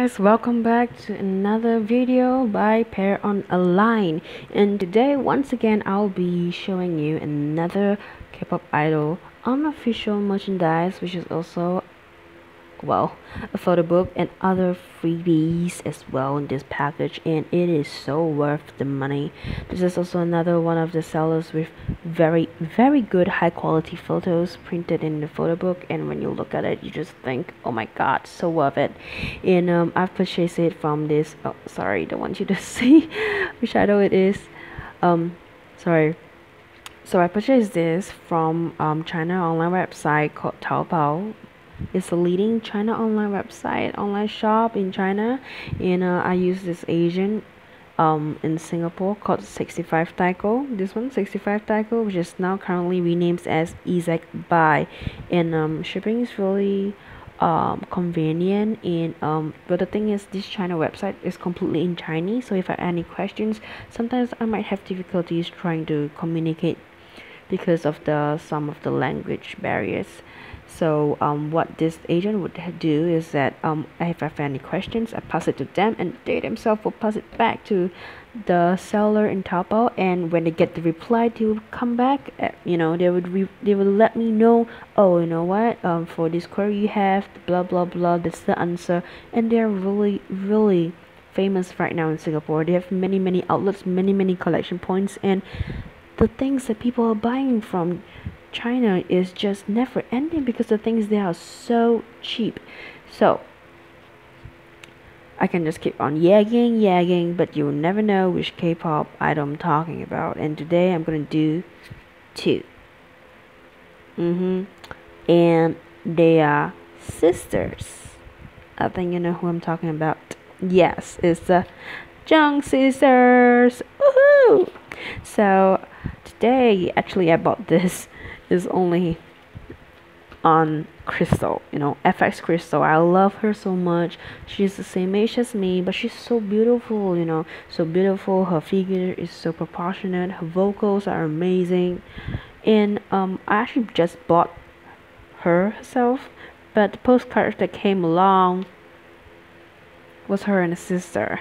guys welcome back to another video by Pearonaline. And today once again i'll be showing you another k-pop idol unofficial merchandise which is also well a photo book and other freebies as well in this package and it is so worth the money. This is also another one of the sellers with very very good high quality photos printed in the photo book and when you look at it you just think oh my god so worth it. And um, i've purchased it from this oh sorry don't want you to see which shadow it is. Um sorry. So I purchased this from um, China online website called Taobao it's a leading China online website, online shop in China, and uh, I use this agent um, in Singapore called 65 Daigou. This one, 65 Daigou, which is now currently renamed as Ezek Buy, and um, shipping is really um, convenient and um, but the thing is this China website is completely in Chinese so if I have any questions sometimes I might have difficulties trying to communicate because of the some of the language barriers so um, what this agent would do is that um, if I have any questions, I pass it to them, and they themselves will pass it back to the seller in Taobao. And when they get the reply, they will come back. Uh, you know, they would re- they will let me know. Oh, you know what? Um, for this query you have, blah blah blah. That's the answer, and they're really really famous right now in Singapore. They have many many outlets, many many collection points, and the things that people are buying from China is just never ending because the things there are so cheap. So I can just keep on yagging, yagging, but you'll never know which K-pop item I'm talking about. And today I'm gonna do two. Mhm. And they are sisters. I think you know who I'm talking about. Yes, it's the Jung sisters. Woohoo! So today, actually, I bought this is only on Krystal, you know, FX Krystal. I love her so much. She's the same age as me, but she's so beautiful, you know, so beautiful. Her figure is so proportionate. Her vocals are amazing. And um, I actually just bought her herself, but the postcard that came along was her and a sister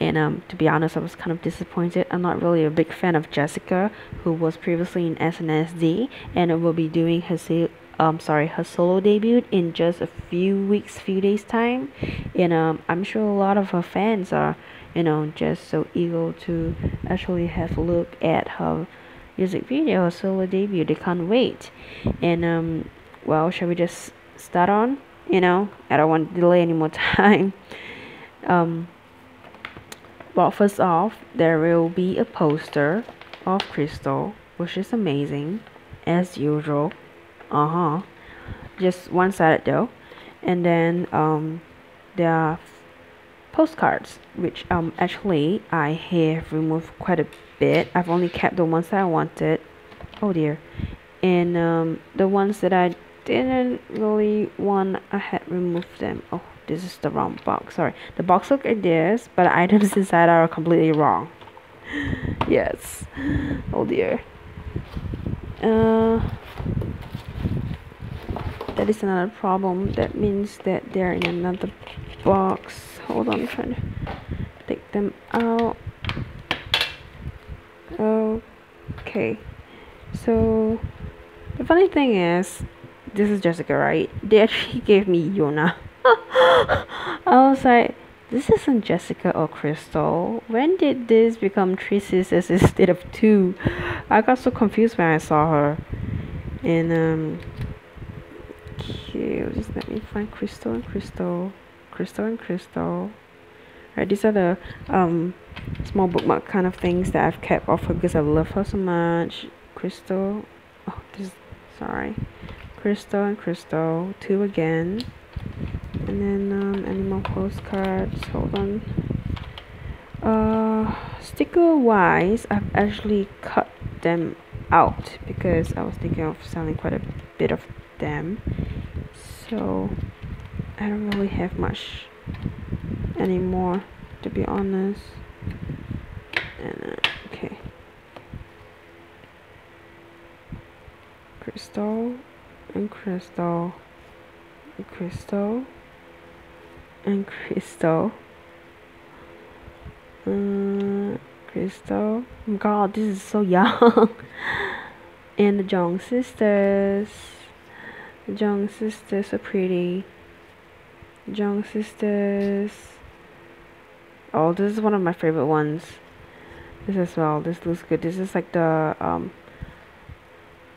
and um, to be honest, I was kind of disappointed. I'm not really a big fan of Jessica, who was previously in SNSD, and will be doing her um sorry her solo debut in just a few weeks, few days time, and um I'm sure a lot of her fans are you know just so eager to actually have a look at her music video, her solo debut. They can't wait, and um well, shall we just start on? You know, I don't want to delay any more time. Um, well, first off, there will be a poster of Krystal, which is amazing, as usual. Uh huh. Just one sided though. And then um, there are postcards, which um actually I have removed quite a bit. I've only kept the ones that I wanted. Oh dear. And um, the ones that I didn't really want, I had removed them. Oh this is the wrong box sorry. The box look like this but the items inside are completely wrong. Yes. Oh dear. Uh that is another problem. That means that they're in another box. Hold on I'm trying to take them out. Okay. So the funny thing is this is Jessica right? They actually gave me Yoona I was like, this isn't Jessica or Krystal. When did this become three sisters instead of two? I got so confused when I saw her. And um okay, just let me find Krystal and Krystal. Krystal and Krystal. Right, these are the um small bookmark kind of things that I've kept of her because I love her so much. Krystal. Oh, this sorry. Krystal and Krystal. Two again and then um, animal postcards hold on. Uh sticker wise I've actually cut them out because I was thinking of selling quite a bit of them. So I don't really have much anymore to be honest. And uh, okay. Krystal and Krystal Krystal and Krystal. Uh, Krystal. God, this is so young. and the Jung sisters. The Jung sisters are pretty. Jung sisters. Oh, this is one of my favorite ones. This as well. This looks good. This is like the um.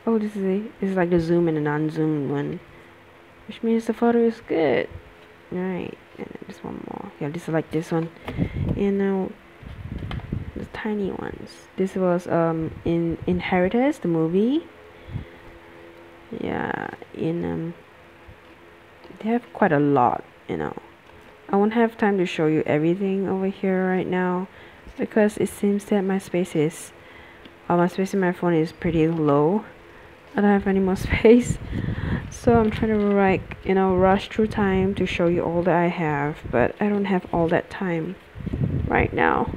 Oh, this is this is like the zoom and the non-zoom one, which means the photo is good. All right, this one more. Yeah, this is like this one, and now the tiny ones. This was um in Inheritance, the movie. Yeah, in um. They have quite a lot, you know. I won't have time to show you everything over here right now because it seems that my space is uh, my space in my phone is pretty low I don't have any more space so I'm trying to like you know rush through time to show you all that I have but I don't have all that time right now.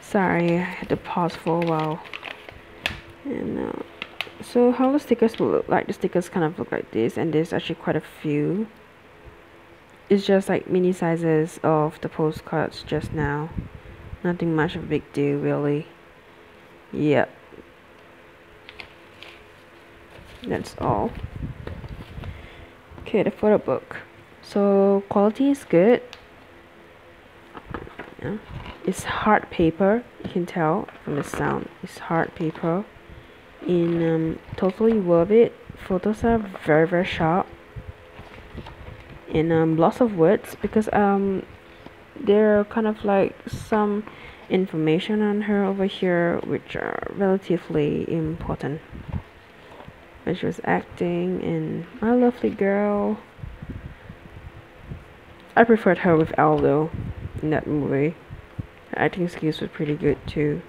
Sorry I had to pause for a while. And uh, so how the stickers will look like the stickers kind of look like this and there's actually quite a few. It's just like mini sizes of the postcards just now. Nothing much of a big deal really. Yep that's all. Okay the photo book. So quality is good. Yeah. it's hard paper you can tell from the sound. It's hard paper. In um, totally worth it. Photos are very very sharp. And um, lots of words because um there are kind of like some information on her over here which are relatively important when she was acting in My Lovely Girl. I preferred her with Aldo in that movie. Her acting skills were pretty good too